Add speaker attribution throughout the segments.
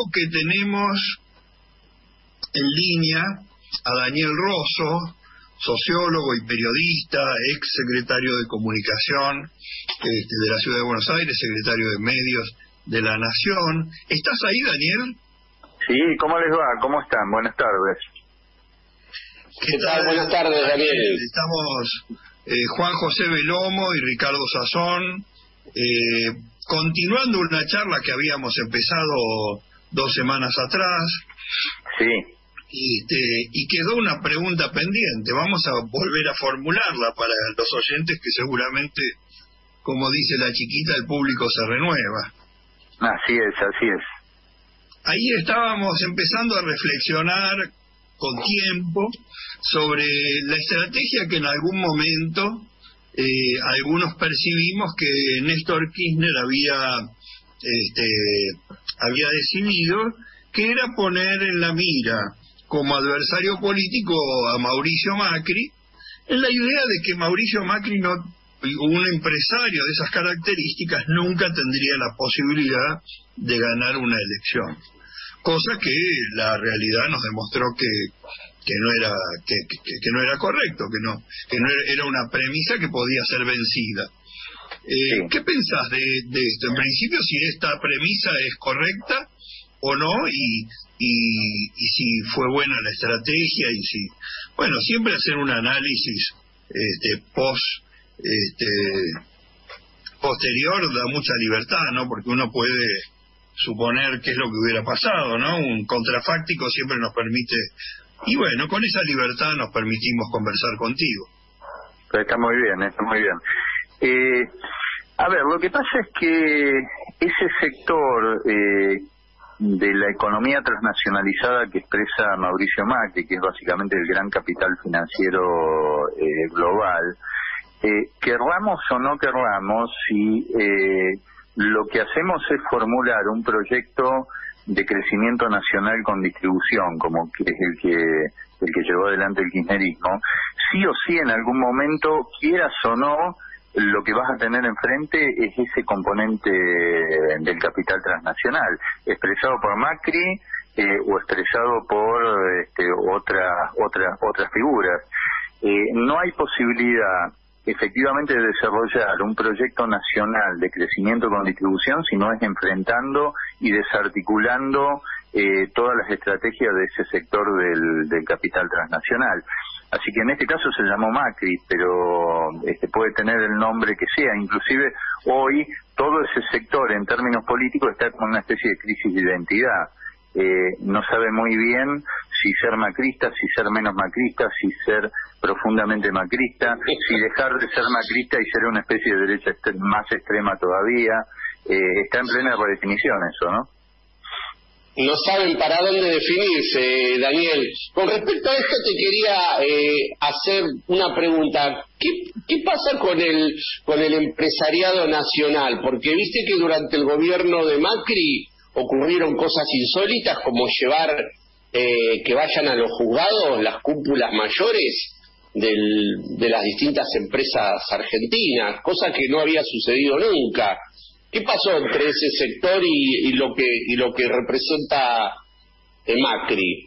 Speaker 1: creo que tenemos en línea a Daniel Rosso, sociólogo y periodista, ex secretario de comunicación este, de la Ciudad de Buenos Aires, secretario de medios de la Nación. ¿Estás ahí, Daniel?
Speaker 2: Sí, ¿cómo les va? ¿Cómo están? Buenas tardes.
Speaker 1: ¿Qué, tal? Buenas tardes, Daniel. Estamos eh, Juan José Belomo y Ricardo Sazón, eh, continuando una charla que habíamos empezado dos semanas atrás.
Speaker 2: Sí.
Speaker 1: Este, y quedó una pregunta pendiente. Vamos a volver a formularla para los oyentes que seguramente, como dice la chiquita, el público se renueva.
Speaker 2: Así es, así es.
Speaker 1: Ahí estábamos empezando a reflexionar con tiempo sobre la estrategia que en algún momento eh, algunos percibimos que Néstor Kirchner había este, había decidido que era poner en la mira como adversario político a Mauricio Macri en la idea de que Mauricio Macri no un empresario de esas características nunca tendría la posibilidad de ganar una elección. Cosa que la realidad nos demostró que que no era que, no era correcto que no que no era una premisa que podía ser vencida eh, ¿qué pensás de, de, esto en principio si esta premisa es correcta o no y, y, y si fue buena la estrategia y si bueno siempre hacer un análisis este post este posterior da mucha libertad no porque uno puede suponer qué es lo que hubiera pasado, ¿no? Un contrafáctico siempre nos permite... Y bueno, con esa libertad nos permitimos conversar contigo.
Speaker 2: Está muy bien, está muy bien. Eh, a ver, lo que pasa es que ese sector eh, de la economía transnacionalizada que expresa Mauricio Macri, que es básicamente el gran capital financiero eh, global, eh, querramos o no querramos, si eh, lo que hacemos es formular un proyecto de crecimiento nacional con distribución, como es el que el que llevó adelante el kirchnerismo, sí o sí en algún momento, quieras o no, lo que vas a tener enfrente es ese componente del capital transnacional, expresado por Macri eh, o expresado por este, otras otras otras figuras. Eh, no hay posibilidad efectivamente de desarrollar un proyecto nacional de crecimiento con distribución, sino es enfrentando y desarticulando eh, todas las estrategias de ese sector del, del, capital transnacional. Así que en este caso se llamó Macri, pero este, puede tener el nombre que sea. Inclusive hoy todo ese sector en términos políticos está con una especie de crisis de identidad. Eh, no sabe muy bien si ser macrista, si ser menos macrista, si ser profundamente macrista, si dejar de ser macrista y ser una especie de derecha más extrema todavía. Eh, está en plena redefinición eso, ¿no?
Speaker 3: No saben para dónde definirse, Daniel. Con respecto a esto te quería eh, hacer una pregunta. ¿Qué, ¿Qué pasa con el, con el empresariado nacional? Porque viste que durante el gobierno de Macri ocurrieron cosas insólitas como llevar eh, que vayan a los juzgados las cúpulas mayores del, de las distintas empresas argentinas, cosa que no había sucedido nunca. ¿Qué pasó entre ese sector y, lo que y lo que representa Macri?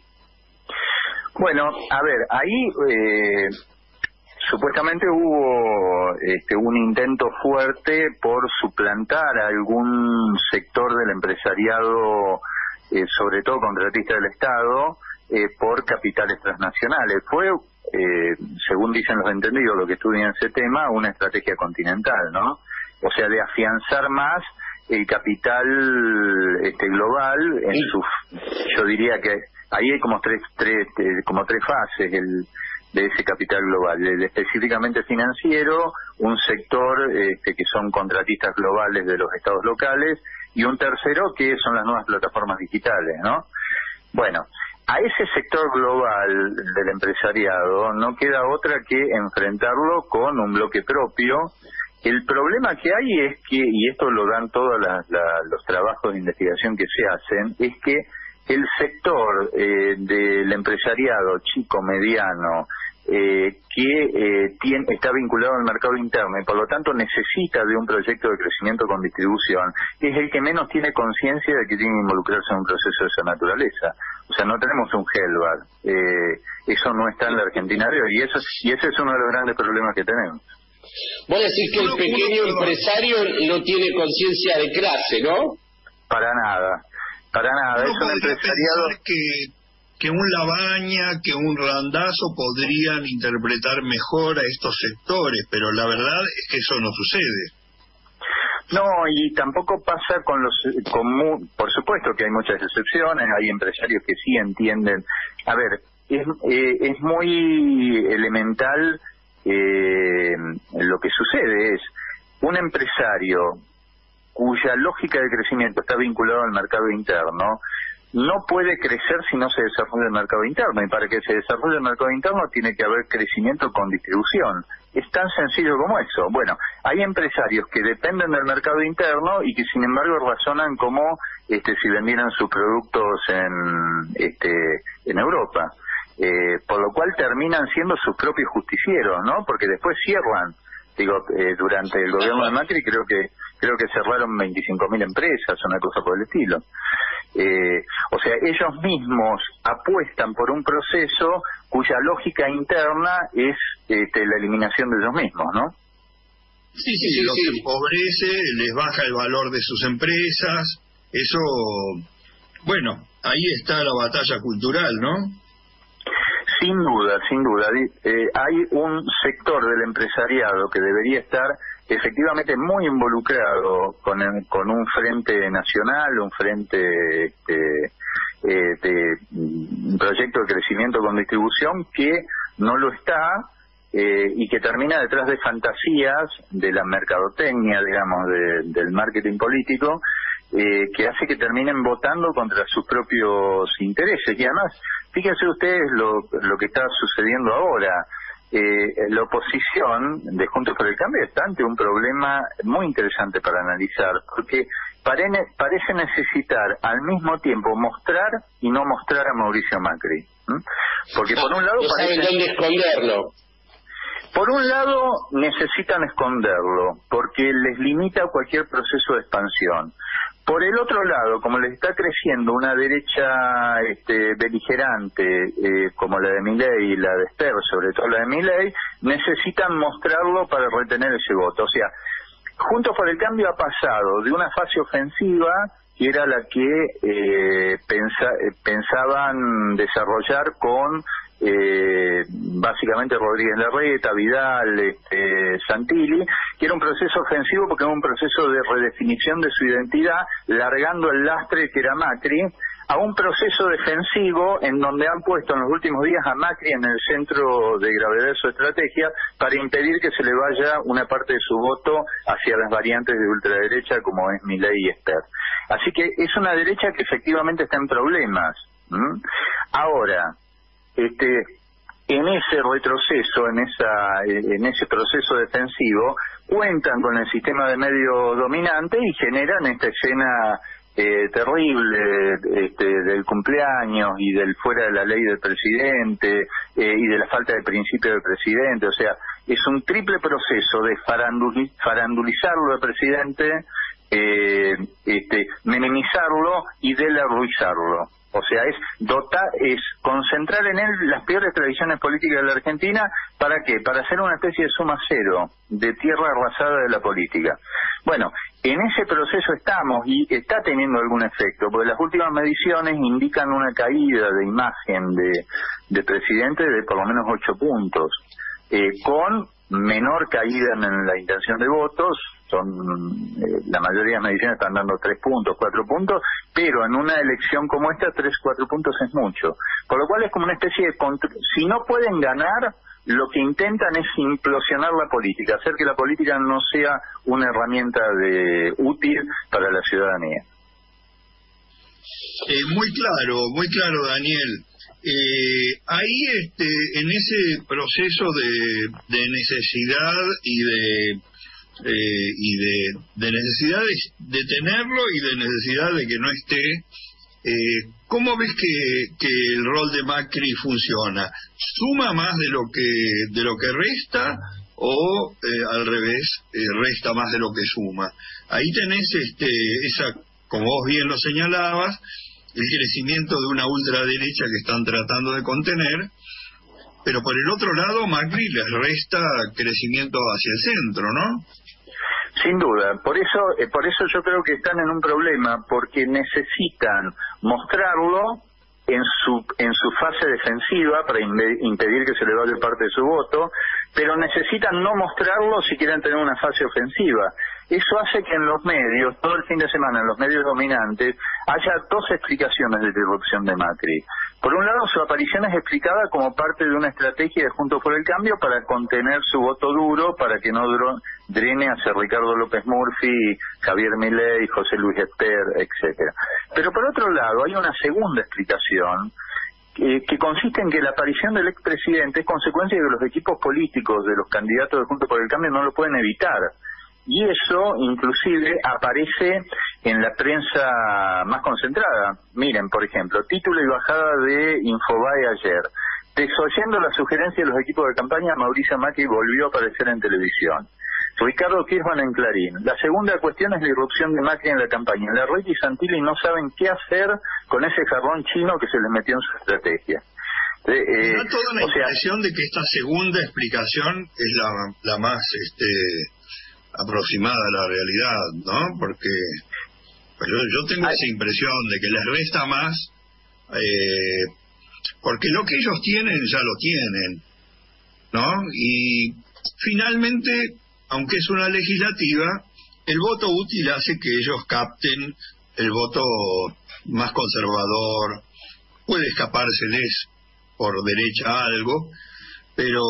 Speaker 2: Bueno, a ver, ahí eh, supuestamente hubo este, un intento fuerte por suplantar algún sector del empresariado, eh, sobre todo contratista del Estado, eh, por capitales transnacionales. Fue, eh, según dicen los entendidos, lo que estudian ese tema, una estrategia continental, ¿no? O sea, de afianzar más el capital este global en su yo diría que ahí hay como tres tres como tres fases el de ese capital global, específicamente financiero, un sector este, que son contratistas globales de los estados locales y un tercero que son las nuevas plataformas digitales, ¿no? Bueno, a ese sector global del empresariado no queda otra que enfrentarlo con un bloque propio. El problema que hay es que, y esto lo dan todos los trabajos de investigación que se hacen, es que el sector eh, del empresariado chico, mediano, eh, que eh, tiene, está vinculado al mercado interno y por lo tanto necesita de un proyecto de crecimiento con distribución, es el que menos tiene conciencia de que tiene que involucrarse en un proceso de esa naturaleza. O sea, no tenemos un Helvar. Eh, eso no está en la Argentina y, eso, y ese es uno de los grandes problemas que tenemos.
Speaker 3: Vos decís que el pequeño empresario no tiene conciencia de clase, ¿no?
Speaker 2: Para nada, para nada. es un empresariado
Speaker 1: que que un Labaña, que un Randazo podrían interpretar mejor a estos sectores, pero la verdad es que eso no sucede.
Speaker 2: No, y tampoco pasa con los común, por supuesto que hay muchas excepciones, hay empresarios que sí entienden. A ver, es, eh, es muy elemental eh, lo que sucede es un empresario cuya lógica de crecimiento está vinculado al mercado interno, no puede crecer si no se desarrolla el mercado interno y para que se desarrolle el mercado interno tiene que haber crecimiento con distribución. Es tan sencillo como eso. Bueno, hay empresarios que dependen del mercado interno y que sin embargo razonan como este, si vendieran sus productos en, este, en Europa. Eh, por lo cual terminan siendo sus propios justicieros, ¿no? Porque después cierran. Digo, eh, durante el gobierno de Macri creo que creo que cerraron 25.000 empresas, una cosa por el estilo. Eh, o sea, ellos mismos apuestan por un proceso cuya lógica interna es este, la eliminación de ellos mismos, ¿no?
Speaker 1: Sí, sí, sí los empobrece, les baja el valor de sus empresas, eso, bueno, ahí está la batalla cultural, ¿no?
Speaker 2: Sin duda, sin duda. Eh, hay un sector del empresariado que debería estar efectivamente muy involucrado con, con un frente nacional, un frente este, eh, de un proyecto de crecimiento con distribución que no lo está eh, y que termina detrás de fantasías de la mercadotecnia, digamos, del marketing político, eh, que hace que terminen votando contra sus propios intereses. Y además, fíjense ustedes lo, lo que está sucediendo ahora eh, la oposición de Juntos por el Cambio está ante un problema muy interesante para analizar, porque parece necesitar al mismo tiempo mostrar y no mostrar a Mauricio Macri. Porque por un lado...
Speaker 3: No saben dónde esconderlo.
Speaker 2: Por un lado necesitan esconderlo, porque les limita cualquier proceso de expansión. Por el otro lado, como les está creciendo una derecha este, beligerante eh, como la de Milley y la de Ster, sobre todo la de Milley, necesitan mostrarlo para retener ese voto. O sea, Juntos por el Cambio ha pasado de una fase ofensiva que era la que eh, eh pensaban desarrollar con eh, básicamente Rodríguez Larreta, Vidal, este, Santilli, que era un proceso ofensivo porque era un proceso de redefinición de su identidad, largando el lastre que era Macri, a un proceso defensivo en donde han puesto en los últimos días a Macri en el centro de gravedad de su estrategia para impedir que se le vaya una parte de su voto hacia las variantes de ultraderecha como es Milei y Esper. Así que es una derecha que efectivamente está en problemas. Ahora, este, en ese retroceso, en, esa, en ese proceso defensivo, cuentan con el sistema de medio dominante y generan esta escena eh, terrible este, del cumpleaños y del fuera de la ley del presidente eh, y de la falta de principio del presidente. O sea, es un triple proceso de farandulizarlo al presidente, eh, este, minimizarlo y delarruizarlo. O sea, es dotar, es concentrar en él las peores tradiciones políticas de la Argentina. ¿Para qué? Para hacer una especie de suma cero, de tierra arrasada de la política. Bueno, en ese proceso estamos y está teniendo algún efecto, porque las últimas mediciones indican una caída de imagen de, de presidente de por lo menos ocho puntos, eh, con menor caída en la intención de votos, son eh, la mayoría de las mediciones están dando tres puntos, cuatro puntos, pero en una elección como esta, tres, cuatro puntos es mucho. Por lo cual es como una especie de... Si no pueden ganar, lo que intentan es implosionar la política, hacer que la política no sea una herramienta de útil para la ciudadanía.
Speaker 1: Eh, muy claro, muy claro, Daniel. Eh, ahí, este, en ese proceso de, de necesidad y de eh, y de, necesidad de, tenerlo y de necesidad de que no esté, eh, ¿cómo ves que, que el rol de Macri funciona? ¿Suma más de lo que, de lo que resta o eh, al revés, resta más de lo que suma? Ahí tenés este, esa, como vos bien lo señalabas, el crecimiento de una ultraderecha que están tratando de contener, pero por el otro lado Macri les resta crecimiento hacia el centro, ¿no?
Speaker 2: Sin duda, por eso, eh, por eso yo creo que están en un problema, porque necesitan mostrarlo en su en su fase defensiva para impedir que se le vaya parte de su voto, pero necesitan no mostrarlo si quieren tener una fase ofensiva. Eso hace que en los medios, todo el fin de semana, en los medios dominantes, haya dos explicaciones de la irrupción de Macri. Por un lado, su aparición es explicada como parte de una estrategia de Juntos por el Cambio para contener su voto duro, para que no drene hacia Ricardo López Murphy, Javier Milei, José Luis Esper, etcétera. Pero por otro lado, hay una segunda explicación que, consiste en que la aparición del expresidente es consecuencia de que los equipos políticos de los candidatos de Juntos por el Cambio no lo pueden evitar y eso inclusive aparece en la prensa más concentrada. Miren, por ejemplo, título y bajada de Infobae ayer. Desoyendo la sugerencia de los equipos de campaña, Mauricio Macri volvió a aparecer en televisión. Ricardo Kirchman en Clarín. La segunda cuestión es la irrupción de Macri en la campaña. La Red y Santilli no saben qué hacer con ese jarrón chino que se les metió en su estrategia.
Speaker 1: Eh, eh, toda la impresión de que esta segunda explicación es la, la más este, aproximada a la realidad, ¿no? Porque yo, tengo esa impresión de que les resta más, eh, porque lo que ellos tienen ya lo tienen, ¿no? Y finalmente, aunque es una legislativa, el voto útil hace que ellos capten el voto más conservador, puede escapárseles por derecha algo, pero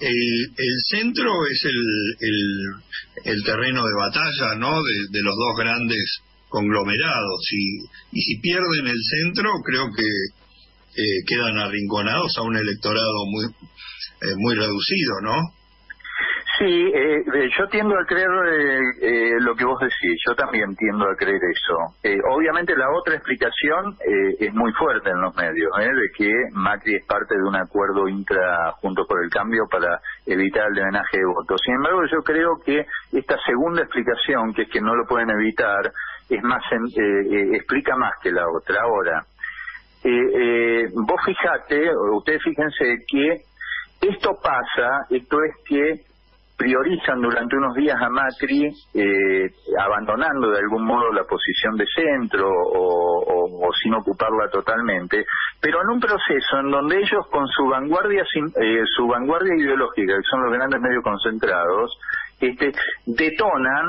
Speaker 1: el, el centro es el, el, terreno de batalla no de, los dos grandes conglomerados. Y, y si pierden el centro creo que eh, quedan arrinconados a un electorado muy eh, muy reducido no
Speaker 2: Sí, eh, eh, yo tiendo a creer eh, lo que vos decís, yo también tiendo a creer eso. obviamente la otra explicación es muy fuerte en los medios, de que Macri es parte de un acuerdo intra junto por el cambio para evitar el drenaje de votos. Sin embargo, yo creo que esta segunda explicación, que es que no lo pueden evitar, es más explica más que la otra. Ahora, vos fijate, ustedes fíjense que esto pasa, esto es que priorizan durante unos días a Macri, eh, abandonando de algún modo la posición de centro o, sin ocuparla totalmente, pero en un proceso en donde ellos con su vanguardia eh, su vanguardia ideológica, que son los grandes medios concentrados, este, detonan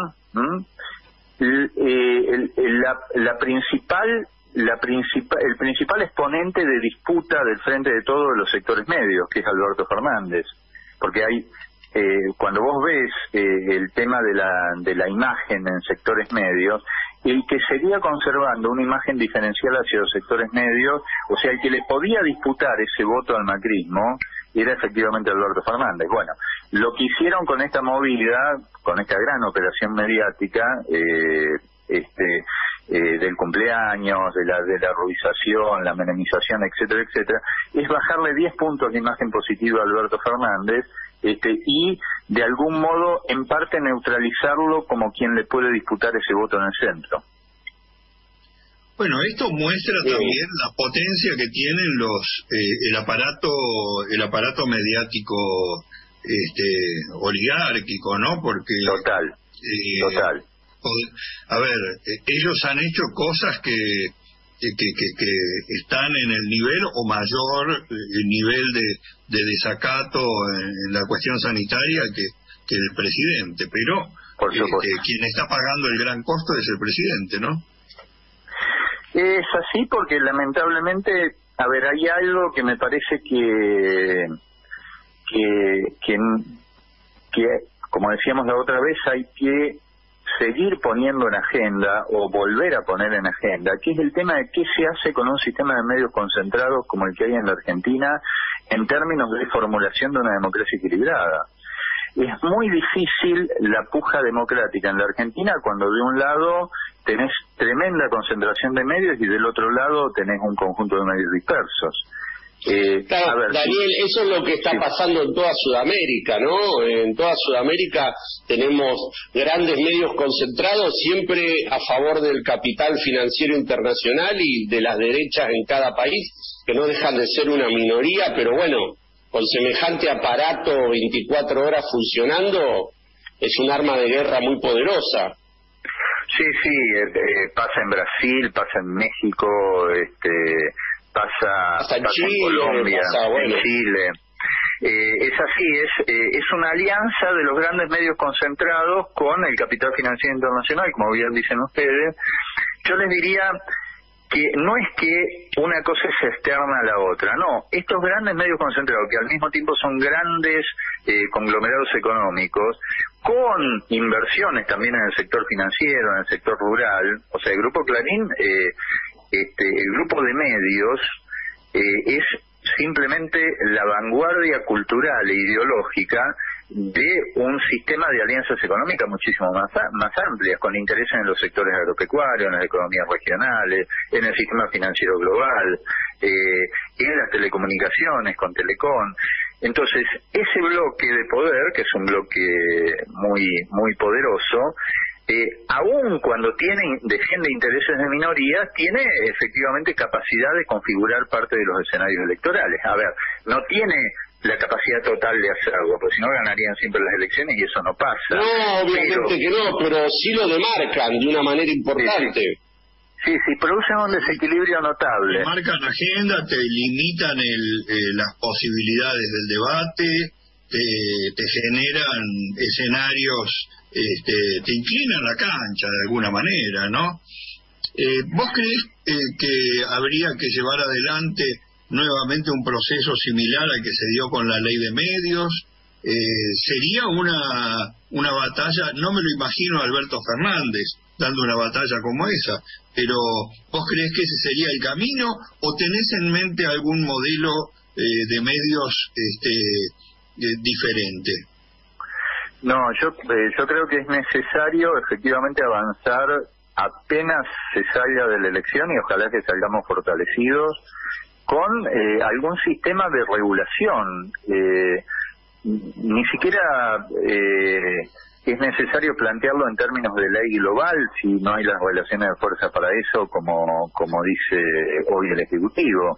Speaker 2: eh, la, la principal la principal, el principal exponente de disputa del frente de todos los sectores medios, que es Alberto Fernández, porque hay eh, cuando vos ves eh, el tema de la, de la imagen en sectores medios, el que seguía conservando una imagen diferencial hacia los sectores medios, o sea, el que le podía disputar ese voto al macrismo, era efectivamente Alberto Fernández. Bueno, lo que hicieron con esta movida, con esta gran operación mediática, eh, este, eh, del cumpleaños, de la, de la ruización, la menemización, etcétera, etcétera, es bajarle 10 puntos de imagen positiva a Alberto Fernández este, y de algún modo en parte neutralizarlo como quien le puede disputar ese voto en el centro.
Speaker 1: Bueno, esto muestra también la potencia que tienen los eh, el aparato el aparato mediático este oligárquico, ¿no? Porque
Speaker 2: total, eh, total.
Speaker 1: A ver, eh, ellos han hecho cosas que que, que, están en el nivel o mayor el eh, nivel de, de desacato en, la cuestión sanitaria que, que el presidente, pero este, quien está pagando el gran costo es el presidente, ¿no?
Speaker 2: Es así porque lamentablemente, a ver, hay algo que me parece que, que, que, que como decíamos la otra vez, hay que seguir poniendo en agenda o volver a poner en agenda, que es el tema de qué se hace con un sistema de medios concentrados como el que hay en la Argentina en términos de formulación de una democracia equilibrada. es muy difícil la puja democrática en la Argentina cuando de un lado tenés tremenda concentración de medios y del otro lado tenés un conjunto de medios dispersos.
Speaker 3: Eh, Daniel, eso es lo que está pasando en toda Sudamérica, ¿no? En toda Sudamérica tenemos grandes medios concentrados, siempre a favor del capital financiero internacional y de las derechas en cada país, que no dejan de ser una minoría, pero bueno, con semejante aparato 24 horas funcionando, es un arma de guerra muy poderosa.
Speaker 2: Sí, sí, eh, eh, pasa en Brasil, pasa en México, este, pasa,
Speaker 3: en, Colombia,
Speaker 2: en Chile. Eh, es así, es, es una alianza de los grandes medios concentrados con el capital financiero internacional, como bien dicen ustedes. Yo les diría que no es que una cosa es externa a la otra, no, estos grandes medios concentrados, que al mismo tiempo son grandes eh, conglomerados económicos, con inversiones también en el sector financiero, en el sector rural, o sea, el Grupo Clarín, eh, este, el grupo de medios, eh, es simplemente la vanguardia cultural e ideológica de un sistema de alianzas económicas muchísimo más, más amplias, con intereses en los sectores agropecuarios, en las economías regionales, en el sistema financiero global, eh, en las telecomunicaciones, con Telecom. Entonces, ese bloque de poder, que es un bloque muy, muy poderoso, eh, aun cuando tiene, defiende intereses de minorías, tiene efectivamente capacidad de configurar parte de los escenarios electorales. A ver, no tiene la capacidad total de hacerlo, porque si no ganarían siempre las elecciones y eso no pasa.
Speaker 3: No, obviamente que no, pero sí lo demarcan de una manera importante.
Speaker 2: Sí, sí, producen un desequilibrio notable.
Speaker 1: Marcan agenda, te limitan el, eh, las posibilidades del debate, te, generan escenarios, este, te inclinan la cancha de alguna manera, ¿no? Eh, ¿Vos crees eh, que habría que llevar adelante nuevamente un proceso similar al que se dio con la ley de medios. Eh, sería una, una batalla, no me lo imagino Alberto Fernández dando una batalla como esa, pero ¿vos crees que ese sería el camino o tenés en mente algún modelo de medios este, eh, diferente?
Speaker 2: No, yo, yo creo que es necesario efectivamente avanzar apenas se salga de la elección y ojalá que salgamos fortalecidos con eh, algún sistema de regulación. Eh, ni siquiera eh, es necesario plantearlo en términos de ley global si no hay las relaciones de fuerza para eso, como, como dice hoy el Ejecutivo.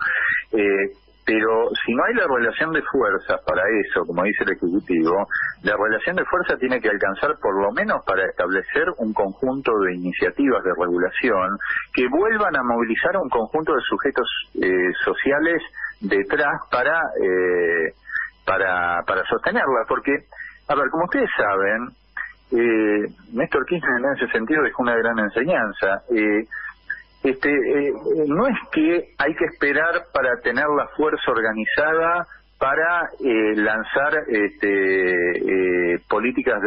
Speaker 2: Pero si no hay la relación de fuerzas para eso, como dice el Ejecutivo, la relación de fuerza tiene que alcanzar por lo menos para establecer un conjunto de iniciativas de regulación que vuelvan a movilizar a un conjunto de sujetos eh, sociales detrás para, eh, para, para sostenerla. Porque, a ver, como ustedes saben, eh, Néstor Kirchner en ese sentido dejó una gran enseñanza. Eh, este, eh, no es que hay que esperar para tener la fuerza organizada para eh, lanzar este, eh, políticas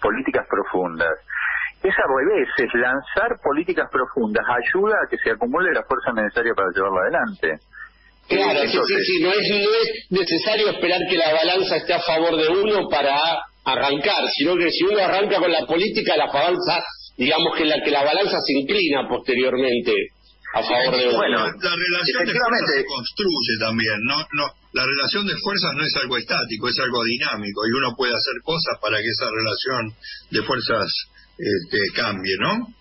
Speaker 2: políticas profundas. Es al revés, es lanzar políticas profundas, ayuda a que se acumule la fuerza necesaria para llevarla adelante.
Speaker 3: Claro, sí, sí, sí, no es, no es necesario esperar que la balanza esté a favor de uno para arrancar, sino que si uno arranca con la política, la balanza digamos que la que la balanza se inclina posteriormente a favor de
Speaker 1: bueno la relación de fuerzas se construye también no no la relación de fuerzas no es algo estático es algo dinámico y uno puede hacer cosas para que esa relación de fuerzas este, cambie no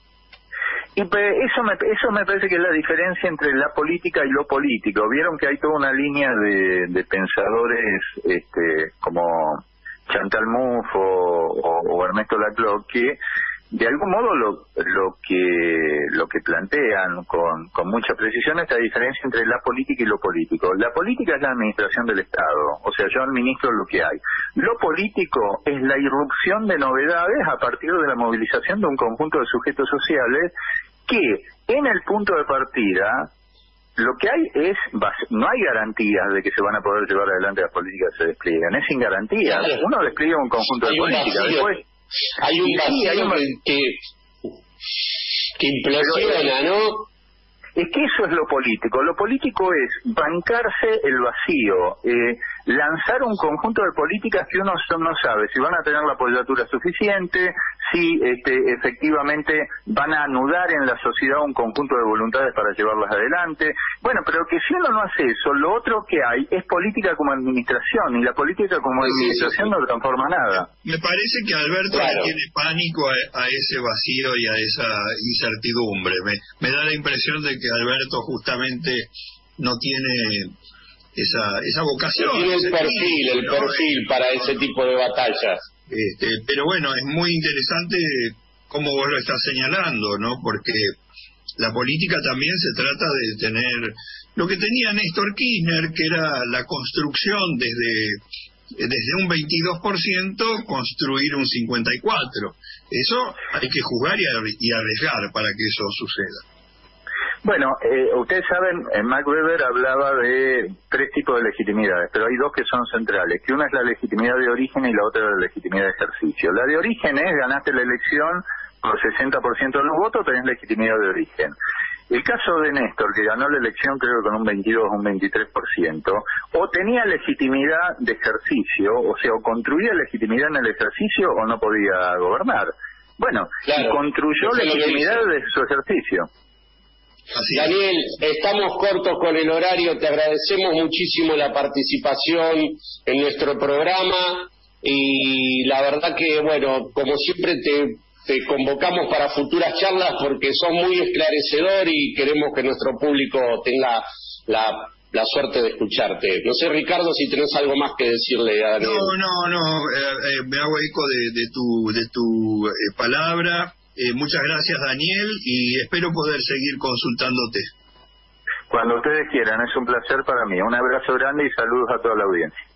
Speaker 2: y eso me, eso me parece que es la diferencia entre la política y lo político. Vieron que hay toda una línea de, de pensadores este, como Chantal Mouffe o, o, Ernesto Laclau que de algún modo lo, lo que lo que plantean con, con mucha precisión es la diferencia entre la política y lo político. La política es la administración del Estado, o sea, yo administro lo que hay. Lo político es la irrupción de novedades a partir de la movilización de un conjunto de sujetos sociales que en el punto de partida lo que hay es, no hay garantías de que se van a poder llevar adelante las políticas que se despliegan, es sin garantías. Uno despliega un conjunto de políticas, después
Speaker 3: hay un vacío que, que impresiona, ¿no?
Speaker 2: Es que eso es lo político. Lo político es bancarse el vacío. Eh, lanzar un conjunto de políticas que uno no sabe si van a tener la apoyatura suficiente, si este, efectivamente van a anudar en la sociedad un conjunto de voluntades para llevarlas adelante. Bueno, pero que si uno no hace eso, lo otro que hay es política como administración y la política como administración no transforma nada.
Speaker 1: Me parece que Alberto tiene pánico a, ese vacío y a esa incertidumbre. Me, me da la impresión de que Alberto justamente no tiene esa, esa vocación.
Speaker 3: tiene el perfil, el perfil para ese tipo de batallas.
Speaker 1: Este, pero bueno, es muy interesante cómo vos lo estás señalando, ¿no? Porque la política también se trata de tener lo que tenía Néstor Kirchner, que era la construcción desde, desde un 22%, construir un 54%. Eso hay que jugar y arriesgar para que eso suceda.
Speaker 2: Bueno, eh, ustedes saben, en Mac Weber hablaba de tres tipos de legitimidades, pero hay dos que son centrales, que una es la legitimidad de origen y la otra es la legitimidad de ejercicio. La de origen es ganaste la elección por 60% de los votos, tenés legitimidad de origen. El caso de Néstor, que ganó la elección creo que con un 22 o un 23%, o tenía legitimidad de ejercicio, o sea, o construía legitimidad en el ejercicio o no podía gobernar. Bueno, y construyó legitimidad de su ejercicio.
Speaker 3: Daniel, estamos cortos con el horario, te agradecemos muchísimo la participación en nuestro programa y la verdad que, bueno, como siempre te, te convocamos para futuras charlas porque son muy esclarecedor y queremos que nuestro público tenga la, la suerte de escucharte. No sé, Ricardo, si tenés algo más que decirle a Daniel.
Speaker 1: No, no, no, eh, eh, me hago eco de, de tu, de tu eh, palabra eh, muchas gracias Daniel y espero poder seguir consultándote.
Speaker 2: Cuando ustedes quieran, es un placer para mí. Un abrazo grande y saludos a toda la audiencia.